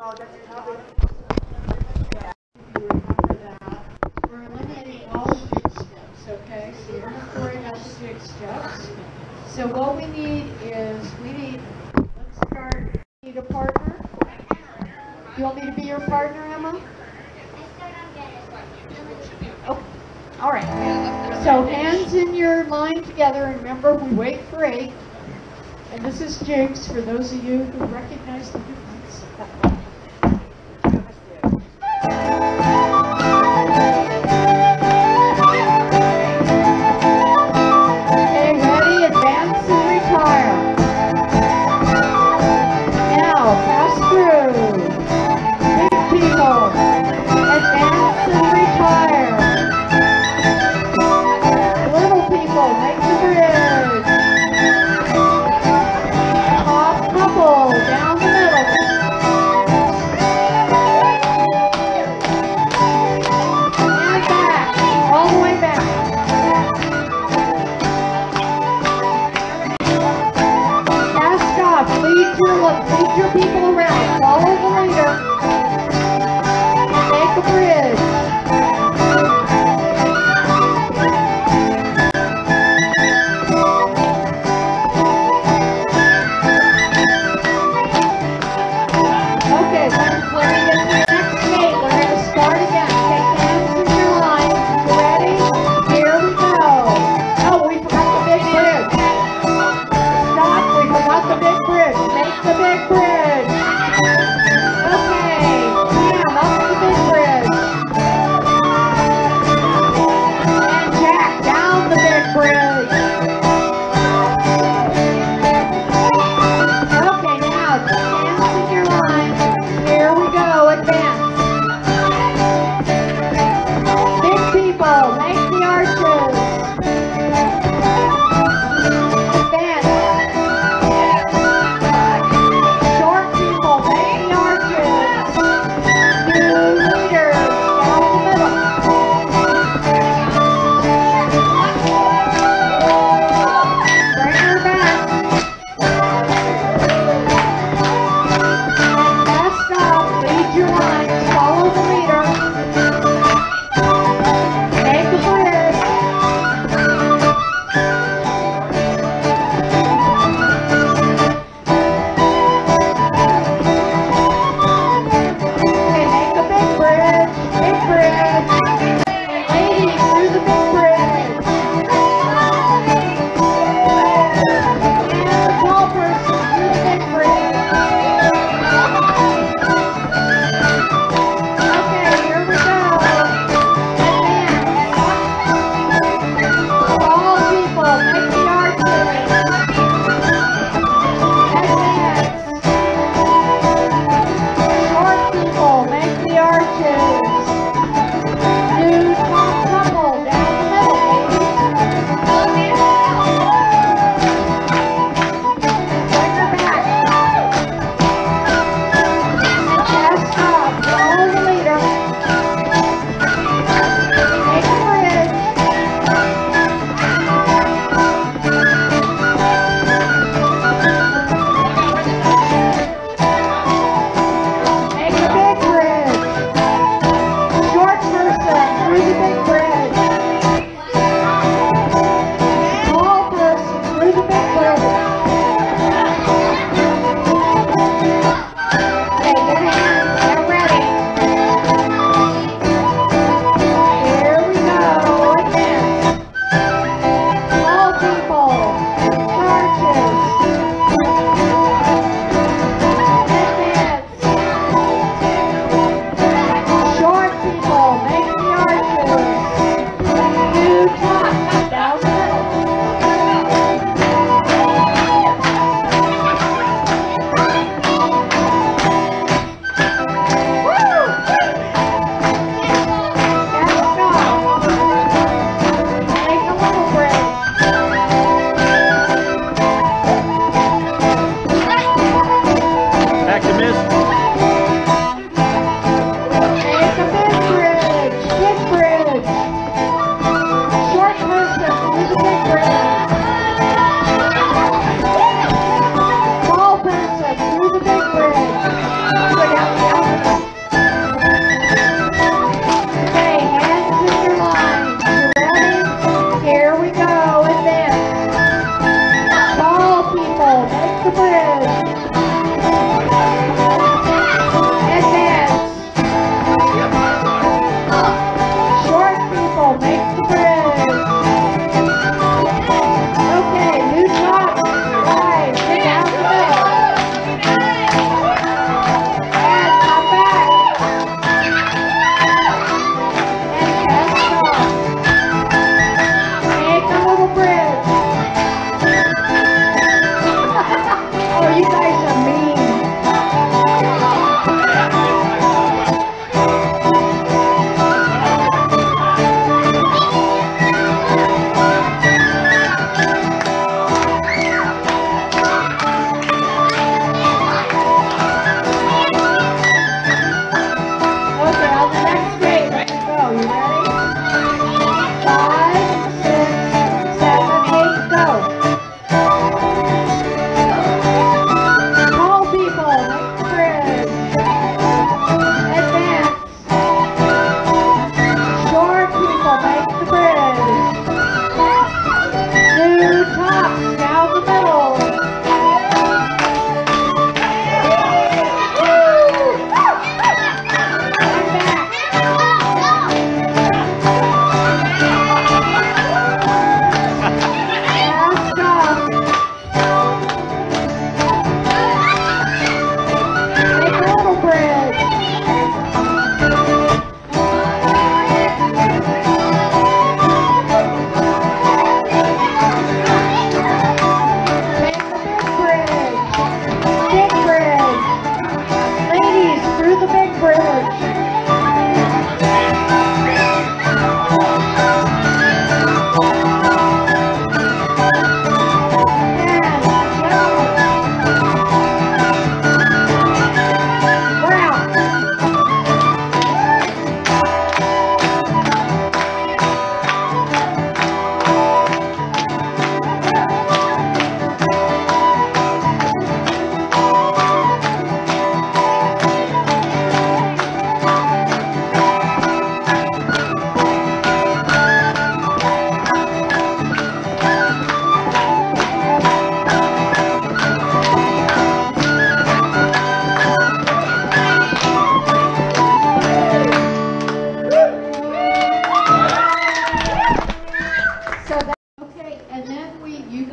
Oh, that's. We're eliminating all the steps, okay? So you're not worry about the jig steps. So what we need is, we need, let's start, need a partner. You want me to be your partner, Emma? Oh, all right. So hands in your line together, remember, we wait for eight. And this is jigs for those of you who recognize the difference.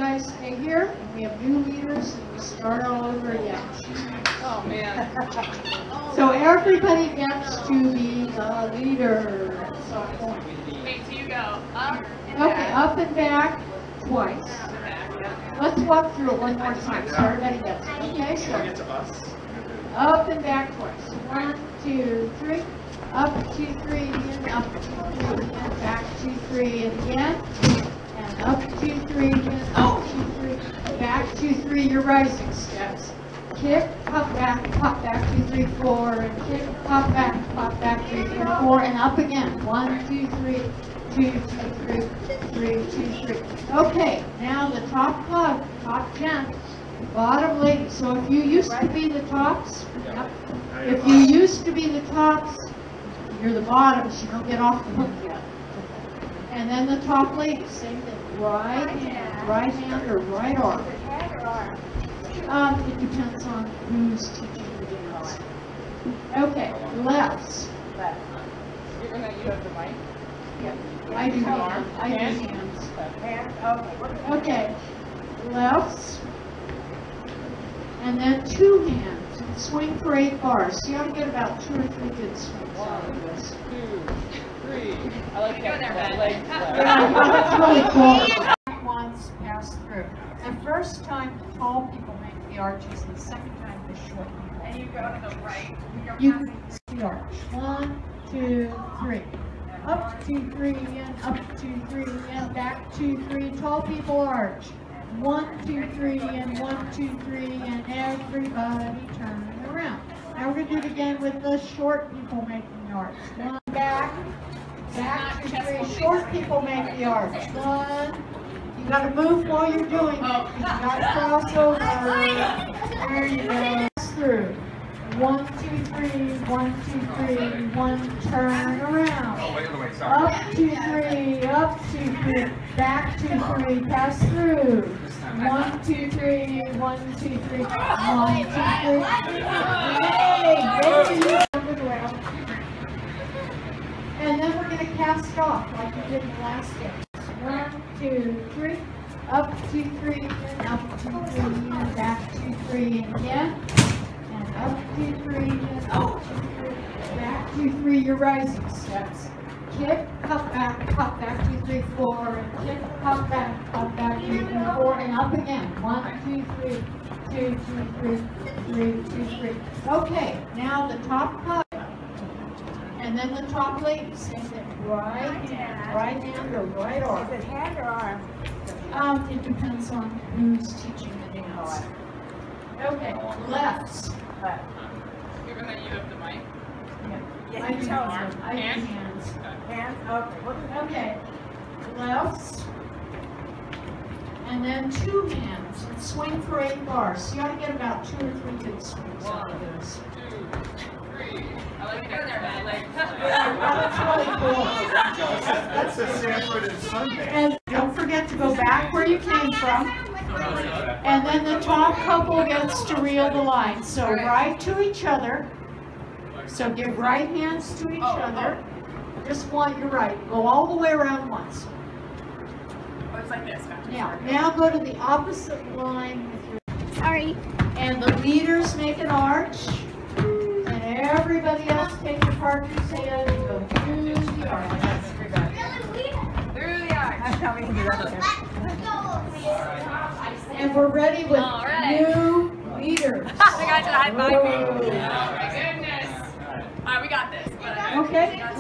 guys stay here, and we have new leaders, and we start all over again. Oh, man. so everybody gets to be the leader at point. Wait till you go up Okay, up and back twice. Let's walk through it one more time so everybody gets it. Okay, so up and back twice. One, two, three. Up, two, three, and up, two, three, and back, two, three, and again. And up, two, three, up, two, three, back, two, three, your rising steps. Kick, pop back, pop back, two, three, four, and kick, pop back, pop back, two, three, four, and up again. One, two, three, two, two, three, three, two, three. Okay, now the top club, top gent, bottom lady. So if you used to be the tops, yep. If you used to be the tops, you're the bottoms, you don't get off the hook yet. And then the top leg, same thing, right hand, right hand or right arm. Um, it depends on who's teaching the dance. Okay, lefts. You're gonna, you have the mic? I do hands, I do hands. Okay, Left. And then two hands, swing for eight bars. So you ought to get about two or three good swings out of this. Two. I like that, that leg Yeah, that's really cool. Once pass through. The first time the tall people make the arches, and the second time the short people. And you go to the right. You're You passing. the arch. One, two, three. Up, two, three, and up, two, three, and back, two, three. Tall people arch. One, two, three, and one, two, three, and everybody turn around. Now we're gonna do it again with the short people making the arch. One, back, back, two, three. Short people make the arch. One, you gotta move while you're doing it. You gotta cross over. There you go. Pass Through. One, two, three, one, two, three, one, turn around. Oh. Up, two, three, up, two, three, back, two, three, pass through. One, two, three, one, two, three, one, two, three. Yay, baby. Turn it around. And then we're gonna cast off like we did in the last dance. One, two, three, up, two, three, and up, two, three, and back, two, three, and again. And up, two, three, and up, two, three, back, two, three, your rising steps. Kick, pop back, pop back, two, three, four, and kick, pop back, pop back, two, three, four, and up again. One, two, three, two, two, three, three, two, three. Okay, now the top cut. And then the top lady, same thing, right hand, right hand or right arm. Is it hand or arm? Um, it depends on who's teaching the dance. Okay, lefts. You're gonna, you have the mic? I do tell hands, I do Hands? hands. Hands, okay. What is? Okay, lefts. And then two hands, and swing for eight bars. So you ought to get about two or three good swings out of this. Two, That's really cool. That's the Sanford and Sunday. And don't forget to go back where you came from. And then the top couple gets to reel the line. So right to each other. So give right hands to each other. Just one, you're right. Go all the way around once. Oh, it's like this. Now, now go to the opposite line with your, Sorry. and the leaders how we can do that. And we're ready with All right. new leaders. I got you to high five me. Oh my goodness. Alright, we got this. Okay, let's